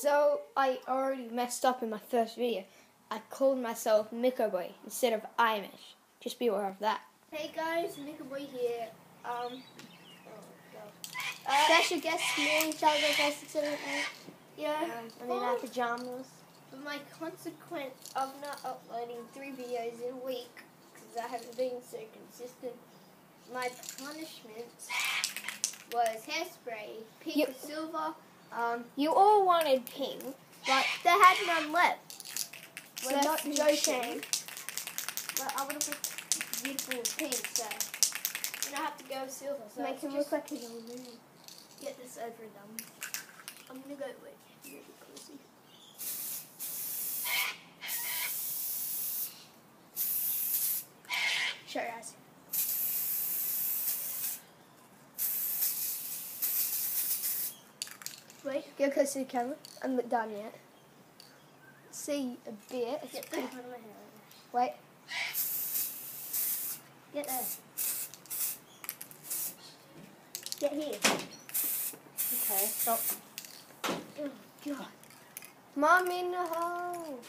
So I already messed up in my first video. I called myself Miko Boy instead of EyeMesh. Just be aware of that. Hey guys, Miko Boy here. Um, oh god. Uh, Special guest me, shall I guys accident Yeah. Um, I'm in our pajamas. For my consequence of not uploading three videos in a week, because I haven't been so consistent, my punishment was hairspray, pink or silver. Um, You all wanted pink, but they had none left. We're So not joking. But I would have looked beautiful with pink, so and I have to go with silver. So make him look like a little moon. get this over and done. I'm gonna go with really cozy. Show your eyes. Wait, go close to the camera. I'm not done yet. See a bit. It's Get the pretty- of my hair. Wait. Get there. Get here. Okay, stop. Oh god. Mom in the hole.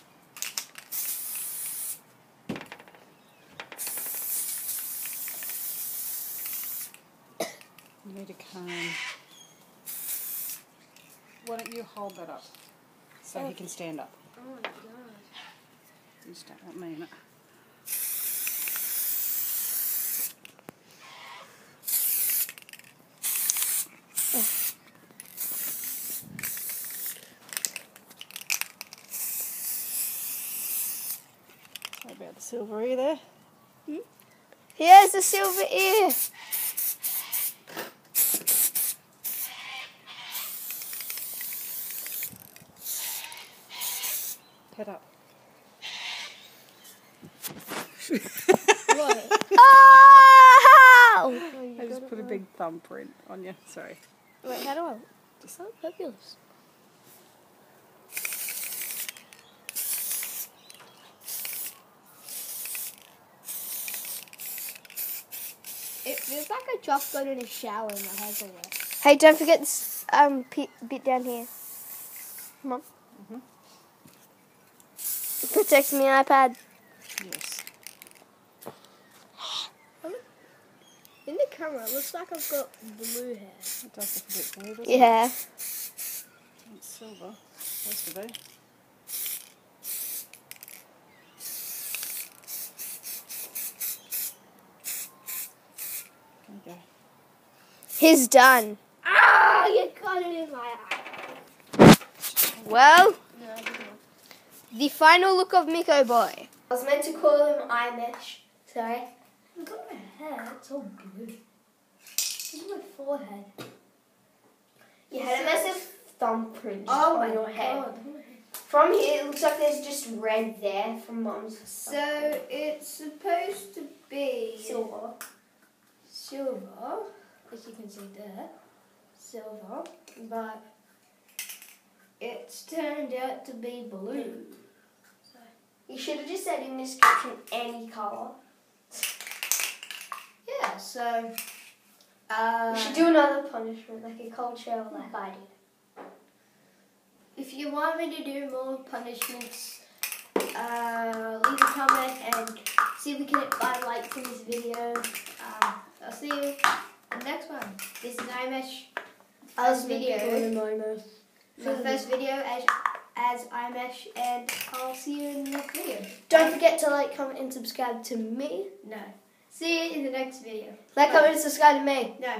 You need a comb. Why don't you hold that up so he can stand up? Oh my god. You just don't want me. Sorry about the silver ear there. Hmm? Here's the silver ear. Head up. What? oh! I just put a big thumbprint on you. Sorry. Wait, how do I? It's so fabulous. It feels like I just got in a shower and my hair's all wet. Hey, don't forget this um bit down here. Mom. Mhm. Protect me iPad. Yes. In the camera, it looks like I've got blue hair. It does look a bit blue, doesn't it? Yeah. It's silver. Supposed to be. There you go. He's done. Ah! You got it in my eye. Well, No, I didn't. The final look of Miko Boy. I was meant to call him EyeMesh. Sorry. Look at my hair, it's all blue. This is my forehead. You had a massive thumbprint Oh on my your head. god. From here, it looks like there's just red there from Mom's. So it's supposed to be silver. silver, as you can see there, silver, but it's turned out to be blue. So, You should have just said in this description any color. yeah, so uh, You should do another punishment, like a cold shower, like I did. if you want me to do more punishments, uh, leave a comment and see if we can get five likes in this video. Um, I'll see you in the next one. This is EyeMesh. First video. For the first video as as EyeMesh and I'll see you in the next video. Don't forget to like, comment, and subscribe to me. No. See you in the next video. Like, comment, and subscribe to me. No.